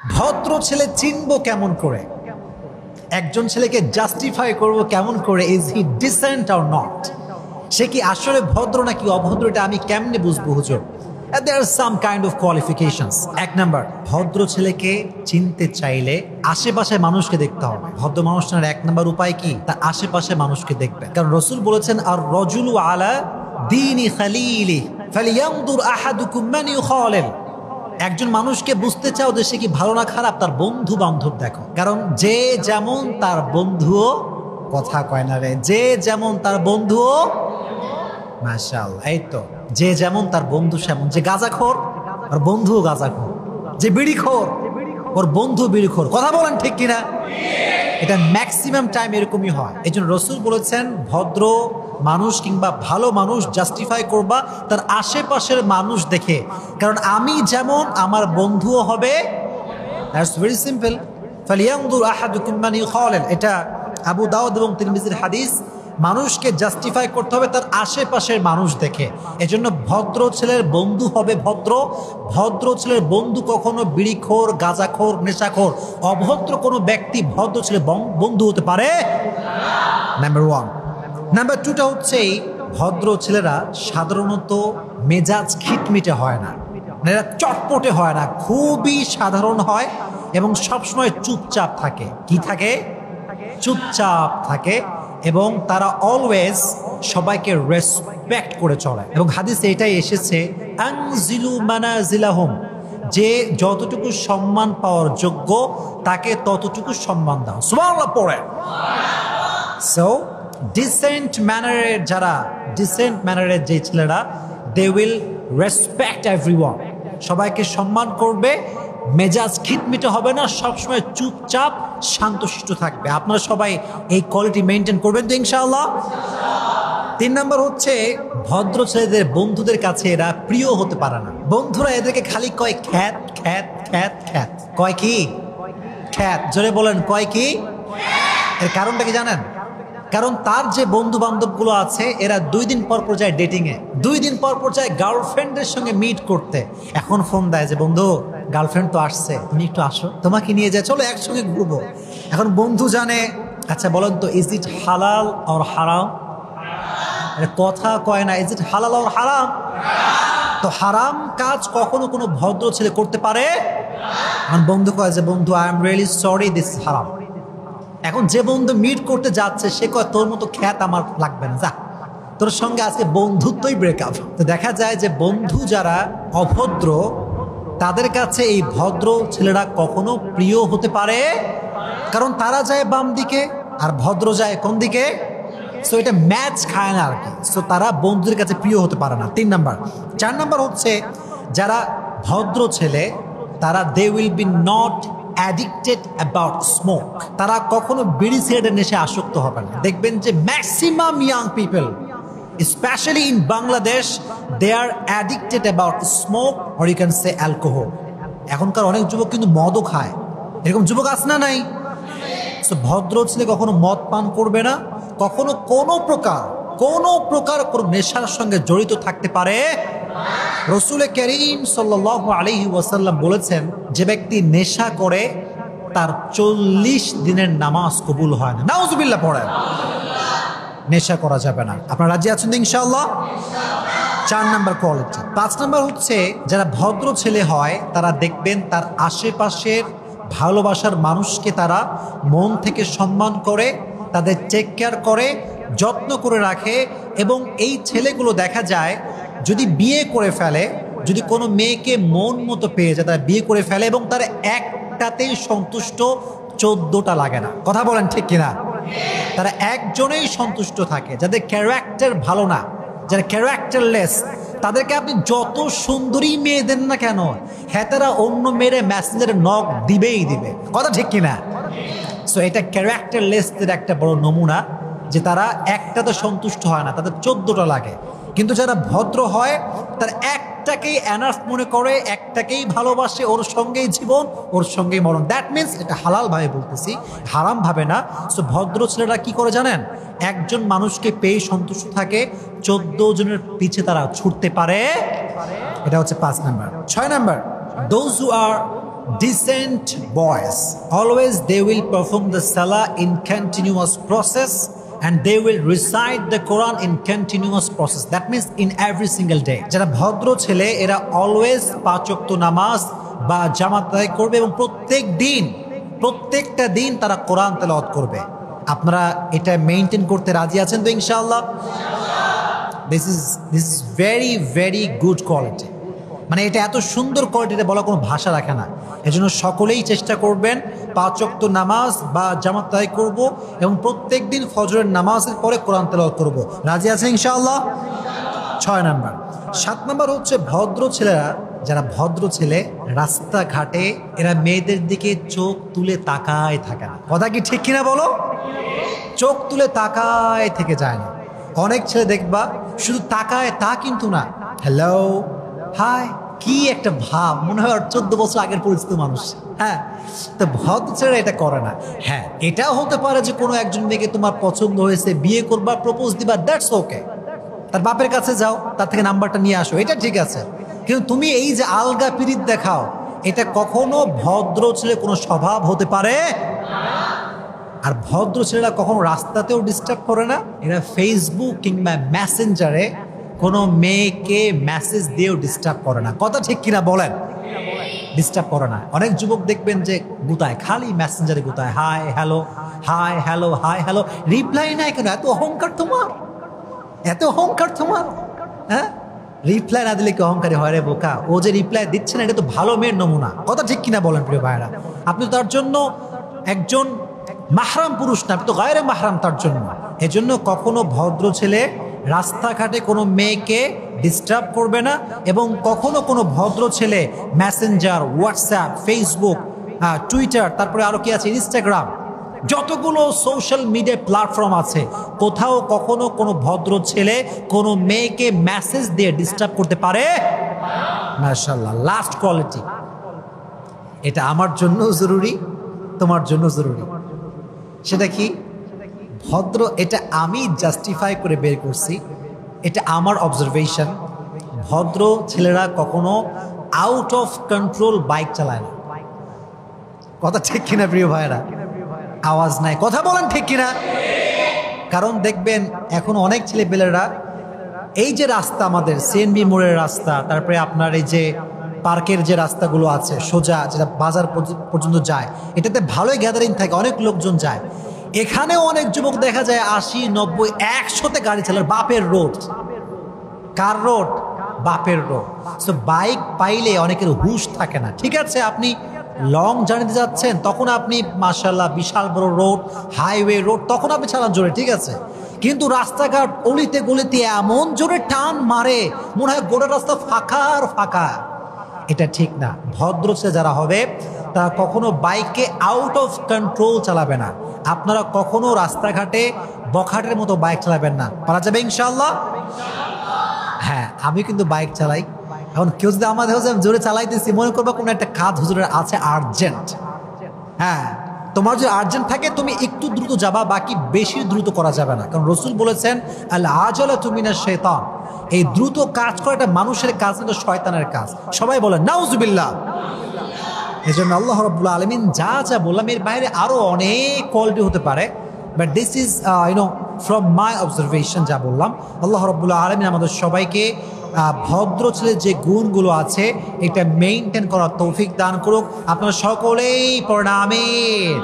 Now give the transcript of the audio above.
ভদ্র ছেলে চিনব কেমন করে? একজন ছেলেকে জাস্টিফাই করব কেমন করে? Is he decent or not সে কি আসলে ভদ্র নাকি অভদ্র? এটা আমি কেমনে বুঝব, হুজুর? There some kind of qualifications এক নাম্বার, ভদ্র ছেলেকে চিনতে চাইলে আশেপাশে মানুষকে দেখতে হবে। ভদ্র মানুষটার এক নাম্বার উপায় কি? তার আশেপাশে মানুষকে দেখবে কারণ রসুল বলেছেন আর রজুলু আলা দিনী খালিলি ফালিয়ামদুর আহাদুকুম মান ইউখালিল একজন মানুষকে বুঝতে চাও যে সে কি ভালো না খারাপ? তার বন্ধু বান্ধব দেখো। কারণ যে যেমন তার বন্ধুও কথা কয় না রে, যে যেমন তার বন্ধুও মাশাল এই তো। যে যেমন তার বন্ধু সেমন। যে গাঁজাখোর আর বন্ধুও গাঁজাখোর। যে বিড়িখোর, ওর বন্ধু বিড়িখোর। কথা বলেন ঠিক কিনা? এটা ম্যাক্সিমাম টাইম এরকমই হয়। এই জন্য রসুল বলেছেন, ভদ্র মানুষ কিংবা ভালো মানুষ জাস্টিফাই করবা তার আশেপাশের মানুষ দেখে। কারণ আমি যেমন, আমার বন্ধুও হবে। ভেরি সিম্পল এটা আবু দাউদ এবং তিরমিজির হাদিস। মানুষকে জাস্টিফাই করতে হবে তার আশেপাশের মানুষ দেখে। এজন্য ভদ্র ছেলের বন্ধু হবে ভদ্র। ভদ্র ছেলের বন্ধু কখনো বিড়িখোর, গাঁজাখোর, নেশাখোর। অভদ্র কোনো ব্যক্তি ভদ্র ছেলে বন্ধু হতে পারে? নাম্বার ওয়ান নাম্বার টুটা হচ্ছে এই ভদ্র ছেলেরা সাধারণত মেজাজ খিটমিটে হয় না। এরা চটপটে হয় না, খুবই সাধারণ হয় এবং সবসময় চুপচাপ থাকে। কি থাকে? চুপচাপ থাকে এবং তারা অলওয়েজ সবাইকে রেসপেক্ট করে চলে। এবং হাদিসে এটাই এসেছে আংজিলু যে যতটুকু সম্মান পাওয়ার যোগ্য, তাকে ততটুকু সম্মান দাও। সুবহানাল্লাহ পড়ে সো ডিসেন্ট ম্যানারের যারা ডিসেন্ট ম্যানারের যে ছেলেরা দে উইল রেসপেক্ট এভরি সবাইকে সম্মান করবে, মেজাজ খিটমিটে হবে না, সবসময় চুপচাপ শান্তশিষ্ট থাকবে। আপনারা সবাই এই কোয়ালিটি মেনটেন করবেন তো ইনশাআল্লাহ? তিন নম্বর হচ্ছে, ভদ্র ছেলেদের, বন্ধুদের কাছে এরা প্রিয় হতে পারে না। বন্ধুরা এদেরকে খালি কয় খ্যাত খ্যাত খ্যাত খ্যাত। কয় কি? খ্যাত। জোরে বলেন, কয় কি? এর কারণটা কি জানেন? কারণ তার যে বন্ধু বান্ধবগুলো আছে, এরা দুই দিন পর পর যায় ডেটিং এ। দুই দিন পর পর যায় গার্লফ্রেন্ডের সঙ্গে মিট করতে। এখন ফোন দেয় যে, বন্ধু গার্লফ্রেন্ড তো আসছে, তুমি একটু আসো। তোমাকে নিয়ে যায়, চলো একসঙ্গে ঘুরবো। এখন বন্ধু জানে আচ্ছা বলেন তো ইজ ইট হালাল আর হারাম কথা কয় না ইজ ইট হালাল আর হারাম তো হারাম কাজ কখনো কোনো ভদ্র ছেলে করতে পারে? বন্ধু কয় যে, বন্ধু I am really sorry this হারাম এখন যে বন্ধু মিট করতে যাচ্ছে, সে কয়, তোর মতো খ্যাত আমার লাগবে না, যা। তোর সঙ্গে আজকে বন্ধুত্বই ব্রেকআপ তো দেখা যায় যে বন্ধু যারা অভদ্র, তাদের কাছে এই ভদ্র ছেলেরা কখনো প্রিয় হতে পারে? কারণ তারা যায় বাম দিকে আর ভদ্র যায় কোন দিকে? সো এটা ম্যাচ খায় না আর কি সো তারা বন্ধুদের কাছে প্রিয় হতে পারে না। তিন নাম্বার। চার নাম্বার হচ্ছে, যারা ভদ্র ছেলে, তারা they will be not addicted about smoke তারা কখনো বিড়ি সিগারেটের নেশে আসক্ত হবে না। দেখবেন যে maximum young people specially in Bangladesh they are addicted about smoke or you can say alcohol এখনকার অনেক যুবক কিন্তু মদও খায়। এরকম যুবক আস না নাই? So, ভদ্র ছেলে কখনো মদ পান করবে না? কখনো কোনো প্রকার কোনো প্রকার কোনো নেশার সঙ্গে জড়িত থাকতে পারে রসুল করিম সাল্লাহ আলহি ওয়াসাল্লাম বলেছেন, যে ব্যক্তি নেশা করে, তার চল্লিশ দিনের নামাজ কবুল হয় না। নাউজুবিল্লাহ পড়েন। নেশা করা যাবে না। আপনার রাজি আছেন তো ইনশাআল্লাহ? চার নাম্বার কোয়ালিটি। পাঁচ নাম্বার হচ্ছে, যারা ভদ্র ছেলে হয়, তারা দেখবেন তার আশেপাশের ভালোবাসার মানুষকে তারা মন থেকে সম্মান করে, তাদের টেক কেয়ার করে, যত্ন করে রাখে এবং এই ছেলেগুলো দেখা যায় যদি বিয়ে করে ফেলে, যদি কোনো মেয়েকে মন মতো পেয়ে যায়, তারা বিয়ে করে ফেলে এবং তার একটাতেই সন্তুষ্ট চোদ্দটা লাগে না। কথা বলেন ঠিক কিনা? তারা একজনেই সন্তুষ্ট থাকে, যাদের ক্যারেক্টার ভালো না, যারা ক্যারেক্টারলেস তাদেরকে আপনি যত সুন্দরী মেয়ে দেন না কেন হ্যাঁ তারা অন্য মেয়েরে ম্যাসেঞ্জারে নখ দিবেই দিবে। কথা ঠিক কিনা? সো এটা ক্যারেক্টারলেসদের একটা বড় নমুনা যে তারা একটাতে সন্তুষ্ট হয় না, তাদের চোদ্দটা লাগে। কিন্তু যারা ভদ্র হয়, তার একটাকেই অ্যানার্ফ মনে করে, একটাকেই ভালোবাসে, ওর সঙ্গেই জীবন, ওর সঙ্গেই মরণ। দ্যাট মিনস এটা হালাল ভাবে বলতেছি, হারাম ভাবে না। সো ভদ্র ছেলেরা কি করে জানেন? একজন মানুষকে পেয়ে সন্তুষ্ট থাকে, চোদ্দ জনের পিছে তারা ছুটতে পারে। এটা হচ্ছে পাঁচ নাম্বার। ছয় number those who are decent boys, always they will perform the salah in continuous process and they will recite the Quran in continuous process. That means in every single day. যারা ভদ্র ছেলে, এরা always ওয়াক্ত নামাজ বা জামাত আদায় করবে এবং প্রত্যেক দিন, প্রত্যেকটা দিন তারা কোরআন তেলাওয়াত করবে। আপনারা এটা মেনটেন করতে রাজি আছেন তো ইনশাআল্লাহ? This is this is very very good quality মানে এটা এত সুন্দর কোয়ালিটিতে বলা কোনো ভাষা রাখে না। এজন্য সকলেই চেষ্টা করবেন পাঁচ ওয়াক্ত নামাজ বা জামাত তাই করব এবং প্রত্যেক দিন ফজরের নামাজের পরে কোরআন তেলাওয়াত করব। রাজি আছে ইনশাআল্লাহ? ছয় নাম্বার। সাত নাম্বার হচ্ছে ভদ্র ছেলেরা, যারা ভদ্র ছেলে, রাস্তাঘাটে এরা মেয়েদের দিকে চোখ তুলে তাকায় থাকে না। কথা কি ঠিক কিনা বলো? চোখ তুলে তাকায় থেকে যায় না। অনেক ছেলে দেখবা, শুধু তাকায় তা কিন্তু না। হ্যালো হাই কি একটা ভাব। মনে হয় চোদ্দ বছর আগের পরিচিত মানুষ। হ্যাঁ তো ভদ্র ছেলেরা এটা করে না। হ্যাঁ এটাও হতে পারে যে কোনো একজন মেয়েকে তোমার পছন্দ হয়েছে, বিয়ে করবা প্রপোজ দিবা দ্যাটস ওকে তার বাপের কাছে যাও, তার থেকে নাম্বারটা নিয়ে আসো, এটা ঠিক আছে। কিন্তু তুমি এই যে আলগা পিরিত দেখাও, এটা কখনো ভদ্র ছেলে কোনো স্বভাব হতে পারে? আর ভদ্র ছেলেরা কখনো রাস্তাতেও ডিস্টার্ব করে না? এরা ফেসবুক কিংবা মেসেঞ্জারে কোনো মেয়েকে মেসেজ দিয়েও ডিস্টার্ব করে না। কথা ঠিক কিনা বলেন? ডিস্টার্ব করে না। অনেক যুবক দেখবেন যে গুতায়, খালি মেসেঞ্জারে গুতায় hi hello hi hello hi hello reply নাই কেন? এত অহংকার তোমার? এত অহংকার তোমার? হ্যাঁ? রিপ্লাই না দিলে কি অহংকারী হয় রে বোকা? ও যে রিপ্লাই দিচ্ছে না, এটা তো ভালো মেয়ের নমুনা। কথা ঠিক কিনা বলেন প্রিয় ভাইরা আপনি তার জন্য একজন মাহরাম পুরুষ না, আপনি তো গায়ের মাহরাম তার জন্য। এজন্য কখনো ভদ্র ছেলে রাস্তাঘাটে কোনো মেয়েকে ডিস্টার্ব করবে না এবং কখনো কোনো ভদ্র ছেলে মেসেঞ্জার হোয়াটসঅ্যাপ ফেসবুক টুইটার তারপরে আরও কি আছে? ইনস্টাগ্রাম যতগুলো সোশ্যাল মিডিয়া প্ল্যাটফর্ম আছে, কোথাও কখনো কোনো ভদ্র ছেলে কোনো মেয়েকে মেসেজ দিয়ে ডিস্টার্ব করতে পারে? মার্শাল্লাহ লাস্ট কোয়ালিটি এটা আমার জন্য জরুরি, তোমার জন্য জরুরি। সেটা কি? ভদ্র, এটা আমি জাস্টিফাই করে বের করছি, এটা আমার অবজারভেশন ভদ্র ছেলেরা কখনো আউট অফ কন্ট্রোল বাইক চালায় না। কথা ঠিক কিনা প্রিয় ভাইরা আওয়াজ নাই। কথা বলেন ঠিক কিনা? কারণ দেখবেন, এখন অনেক ছেলে ছেলেপেলেরা, এই যে রাস্তা আমাদের সিএনবি মোড়ের রাস্তা, তারপরে আপনার এই যে পার্কের যে রাস্তাগুলো আছে, সোজা, যেটা বাজার পর্য- পর্যন্ত যায়, এটাতে ভালোই গ্যাদারিং থাকে, অনেক লোকজন যায়। এখানেও অনেক যুবক দেখা যায় আশি, নব্বই, একশোতে গাড়ি চালার বাপের রোড। কার রোড? বাপের রোড। সো বাইক পাইলে অনেকের হুশ থাকে না। ঠিক আছে, আপনি লং জার্নিতে যাচ্ছেন, তখন আপনি মার্শাল্লাহ বিশাল বড় রোড হাইওয়ে রোড তখন আপনি চালান জোরে, ঠিক আছে? কিন্তু রাস্তাঘাট অলিতে গলিতে এমন জোরে টান মারে, মনে হয় গোটা রাস্তা ফাঁকা আর ফাঁকা। এটা ঠিক না। ভদ্র যারা হবে, তারা কখনো বাইকে আউট অফ কন্ট্রোল চালাবে না। আপনারা কখনো রাস্তাঘাটে বখাটের মতো বাইক চালাবেন না। পারা যাবে ইনশাল্লাহ হ্যাঁ আমি কিন্তু বাইক চালাই। এখন কেউ যদি আমাদের হচ্ছে জোরে চালাইতেছি, মনে করব কোনো একটা কাজ হুজুরের আছে আর্জেন্ট হ্যাঁ তোমার যদি আর্জেন্ট থাকে, তুমি একটু দ্রুত যাবা, বাকি বেশি দ্রুত করা যাবে না। কারণ রসুল বলেছেন আজলা তুমি না শেতান। এই দ্রুত কাজ করাটা মানুষের কাজ, কিন্তু শয়তানের কাজ। সবাই বলে নাউজুবিল্লাহ। এই জন্য আল্লাহ রব্বুল আলমিন যা যা বললাম, এর বাইরে আরও অনেক কোয়ালিটি হতে পারে। But this is you know from my observation যা বললাম, আল্লাহ রব্বুল্লা আলমিন আমাদের সবাইকে ভদ্র ছেলের যে গুণগুলো আছে, এটা মেনটেন করার তৌফিক দান করুক। আপনারা সকলেই প্রণামের